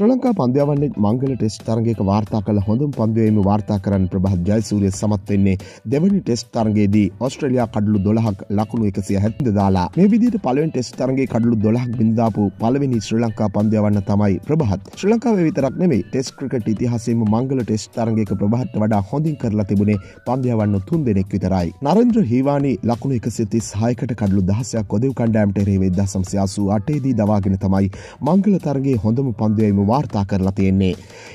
ශ්‍ර ලංකා පන්දයාවන්නේ මංගල ටෙස්් තරගේක වාර්තා කළ හොඳම් පන්දවීම වාර්තා කරන්න ප්‍රභත් ජයසූරිය සමත්වෙන්නේ දෙවනි ටෙස් තරගේදී ඔස්ට්‍රලයා කඩලු දොළහක් ලකුණු එකසිය හැත්ද දාලා මේ විදිට පලුවෙන් ටෙස් තරගේ කඩලු දොළහක් බිඳාපු පලවෙනි ශ්‍ර ලංකා පන්දයවන්න තමයි ප්‍රභත් ශ්‍ර ලංකාව විතරක් නෙමේ ටෙස් ක්‍රිකට ඉතිහාසේම මංගල ටෙස් තරගේක ප්‍රභත්ට වඩා හොඳින් කරලා තිබුණේ පන්දයවන්න තුන් දෙනෙක් විතරයි. නරෙන්ද්‍ර හිවානි ලකුණු එකසිති සහයකට කඩලු දහසයක් කොදව කණ්ඩෑම්ට රේවේ දසම්සියාසු අටේදී දවාගෙන තමයි මංගල තරගේ හොඳම පන්දයම වාර්තා කරලා තියෙන්නේ.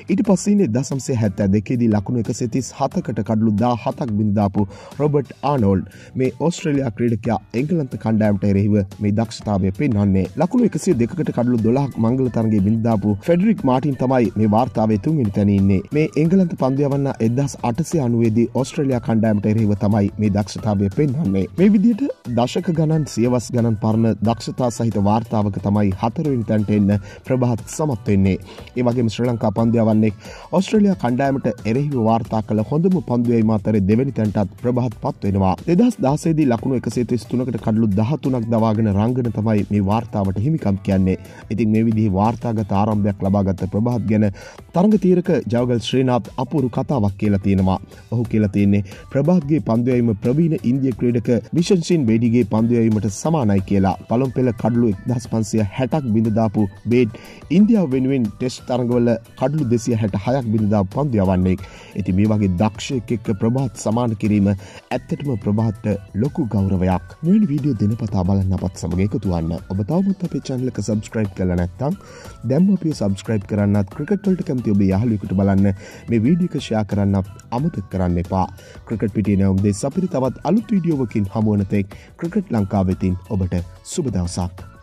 ඉට පස්සේනේ දසම්සේ හැත්තෑ දෙකේදී ලකුණු එක සෙතිස් හතකට කඩලු දා හතක් බිඳාපු රොබට් ආනෝල්් මේ ඔස්ට්‍රලයා ක්‍රඩකයා එංගලන්ත කණ්ඩෑම්ට එරෙහිව මේ දක්ෂතාවය පෙන්න්නේ ලකුණු එකසේ දෙකට කඩලු දොලාක් මංගලතරගේ බින්දාපු ෆෙඩරික් මාටින් තමයි මේ වාර්තාවේ තුන්ගනි තැනන්නේ මේ එංගලන්ත පන්දයවන්න එදස් අටසේ අනුවේදී ඔස්ට්‍රලයා කණ්ඩෑම්ට එරෙහිව තමයි මේ දක්ෂතාවය පෙන්වන්නේ. මේ විදියට දශක ගණන් සියවස් ගණන් පරණ දක්ෂතා සහිත වාර්තාවක තමයි හතරවින් තැන්ට එන්න ප්‍රභාත් සමත් වෙන්නේ ඒ වගේම ශ්‍ර ලංකා පන්දයවන්නේ ඔස්ට්‍රලයා කණ්ඩෑමට එරෙහි වාර්තා කළ හොඳම පන්දුවයි මාතර දෙවැනි තැන්ටත් ප්‍රභහත් පත් වෙනවා. දෙදස් දාසේදී ලකුණු එකසේ තිස් තුනකට කඩලු දහතුනක් දවාගෙන රංගන තමයි මේ වාර්තාවට හිමිකම් කියන්නේ. ඉතින් මේ විදිහි වාර්තාගත ආරම්භයක් ලබාගත්ත ප්‍රභාත් ගැන තරඟ තීරක ජවගල් ශ්‍රීනාත් අපුරු කතාවක් කියලා තියෙනවා. ඔහු කියලා තියන්නේ ප්‍රභාත්ගේ පන්දුවයිම ප්‍රවීණ ඉන්දිය ක්‍රඩක විශන්සින් වේඩිගේ පන්දුවීමට සමානයි කියලා. පළොම් පෙළ කඩලු එක්දස් පන්සිය හැටක් බිඳදාපු බේඩ් ඉන්දියාව වෙනුවෙන් ටෙස් තරගවල කඩලු දෙසිය හැට හයක් බිඳදා පන්දු යවන්නෙක් ඇති මේ වගේ දක්ෂයක් එක්ක ප්‍රභාත් සමාන කිරීම ඇත්තටම ප්‍රභාත්ට ලොකු ගෞරවයක්. මෙන් වීඩියෝ දෙන පතා බලන්න අපත් සමග එකතුවන්න ඔබ තවමුත් අපේ චන්ලක සබස්ක්‍රයිබ් කල නැත්තම් දැම් අපිය සබස්ක්‍රයිබ් කරන්නත් ක්‍රිකට්වලට කැමති ඔබ යහලිකුට බලන්න. මේ වීඩියකෂයා කරන්න අමතක් කරන්න එපා. ක්‍රිකට් පිටිය නැවම්දේ සපිරි තවත් අලුත් වීඩියෝවකින් හමුවනතෙක් ක්‍රිකට් ලංකාවෙතින් ඔබට සුබදවසක්.